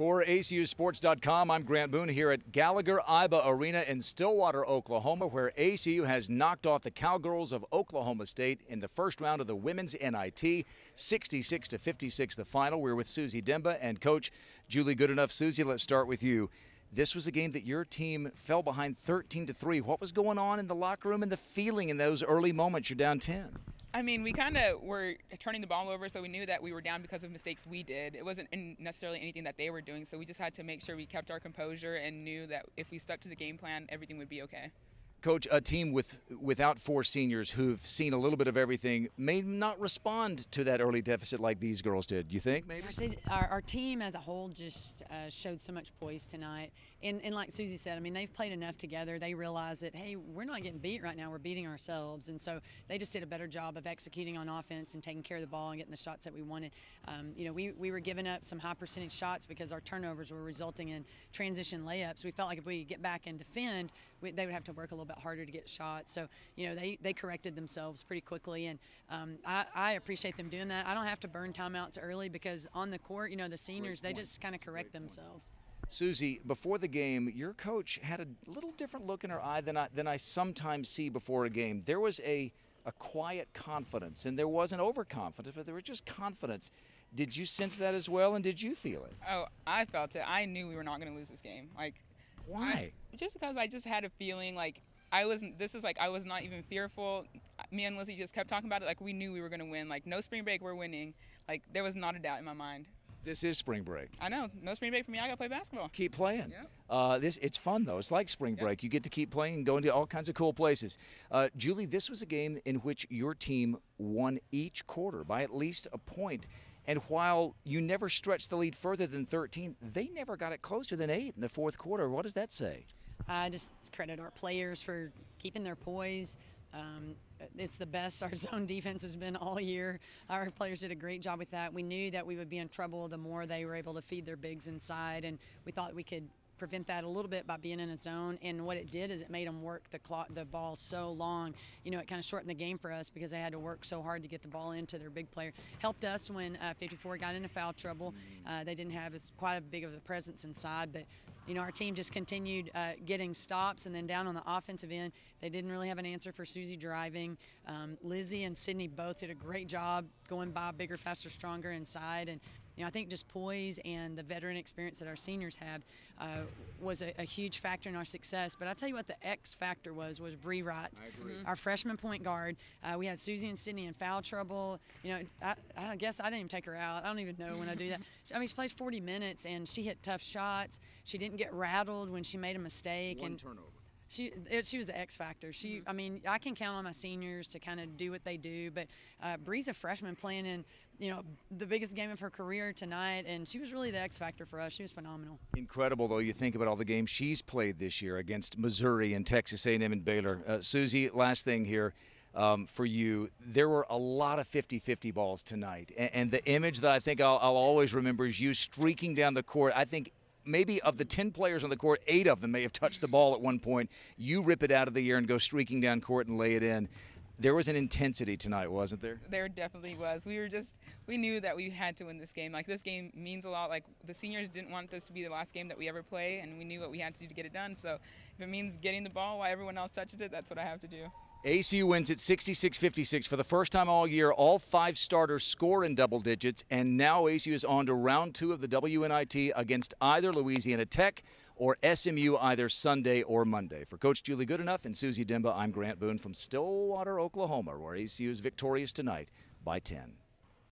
For ACUSports.com, I'm Grant Boone here at Gallagher Iba Arena in Stillwater, Oklahoma, where ACU has knocked off the Cowgirls of Oklahoma State in the first round of the women's NIT, 66 to 56, the final. We're with Suzzy Dimba and Coach Julie Goodenough. Suzzy, let's start with you. This was a game that your team fell behind 13 to 3. What was going on in the locker room and the feeling in those early moments? You're down 10. I mean, we kind of were turning the ball over, so we knew that we were down because of mistakes we did. It wasn't necessarily anything that they were doing, so we just had to make sure we kept our composure and knew that if we stuck to the game plan, everything would be okay. Coach, a team with without four seniors who've seen a little bit of everything may not respond to that early deficit like these girls did. You think maybe? Our, our team as a whole just uh, showed so much poise tonight, and, and like Suzzy said, I mean they've played enough together. They realize that hey, we're not getting beat right now. We're beating ourselves, and so they just did a better job of executing on offense and taking care of the ball and getting the shots that we wanted. Um, you know, we we were giving up some high percentage shots because our turnovers were resulting in transition layups. We felt like if we get back and defend, we, they would have to work a little bit harder to get shots. So, you know, they, they corrected themselves pretty quickly. And um, I, I, appreciate them doing that. I don't have to burn timeouts early because on the court, you know, the seniors, they just kind of correct Great themselves. Point. Suzzy, before the game, your coach had a little different look in her eye than I, than I sometimes see before a game. There was a, a quiet confidence, and there wasn't overconfidence, but there was just confidence. Did you sense that as well, and did you feel it? Oh, I felt it. I knew we were not going to lose this game. Like, why? I, just because I just had a feeling like I wasn't. This is like I was not even fearful. Me and Lizzie just kept talking about it. Like we knew we were going to win. Like no spring break, we're winning. Like there was not a doubt in my mind. This is spring break. I know. No spring break for me. I got to play basketball. Keep playing. Yep. Uh, this it's fun though. It's like spring break. You get to keep playing and going to all kinds of cool places. Uh, Julie, this was a game in which your team won each quarter by at least a point. And while you never stretched the lead further than 13, they never got it closer than eight in the fourth quarter. What does that say? I just credit our players for keeping their poise. Um, it's the best our zone defense has been all year. Our players did a great job with that. We knew that we would be in trouble the more they were able to feed their bigs inside, and we thought we could prevent that a little bit by being in a zone. And what it did is it made them work the clock, the ball so long. You know, it kind of shortened the game for us because they had to work so hard to get the ball into their big player. Helped us when uh, 54 got into foul trouble. Uh, they didn't have as quite a big of a presence inside, but you know, our team just continued uh, getting stops, and then down on the offensive end, they didn't really have an answer for Suzzy driving. Um, Lizzie and Sydney both did a great job going by bigger, faster, stronger inside, and you know, I think just poise and the veteran experience that our seniors have uh, was a, a, huge factor in our success. But I'll tell you what the X factor was was Bree Wright, our freshman point guard. Uh, we had Suzzy and Sydney in foul trouble. You know, I, I, guess I didn't even take her out. I don't even know when I do that. I mean, she played 40 minutes and she hit tough shots. She didn't get rattled when she made a mistake. One and turnover she it, she was the X factor. She, mm-hmm. I mean, I can count on my seniors to kind of do what they do. But uh, Bree's a freshman playing in you know the biggest game of her career tonight, and she was really the X factor for us. She was phenomenal. Incredible, though. You think about all the games she's played this year against Missouri and Texas A&M and Baylor. Uh, Suzzy, last thing here. Um, for you, there were a lot of 50 50 balls tonight. And, and, the image that I think I'll, I'll always remember is you streaking down the court. I think maybe of the 10 players on the court, eight of them may have touched the ball at one point. You rip it out of the air and go streaking down court and lay it in. There was an intensity tonight, wasn't there? There definitely was. We were just, we knew that we had to win this game. Like, this game means a lot. Like, the seniors didn't want this to be the last game that we ever play, and we knew what we had to do to get it done. So, if it means getting the ball while everyone else touches it, that's what I have to do. ACU wins at 66 56 for the first time all year. All five starters score in double digits, and now ACU is on to round two of the WNIT against either Louisiana Tech or SMU either Sunday or Monday. For Coach Julie Goodenough and Suzzy Dimba, I'm Grant Boone from Stillwater, Oklahoma, where ACU is victorious tonight by 10.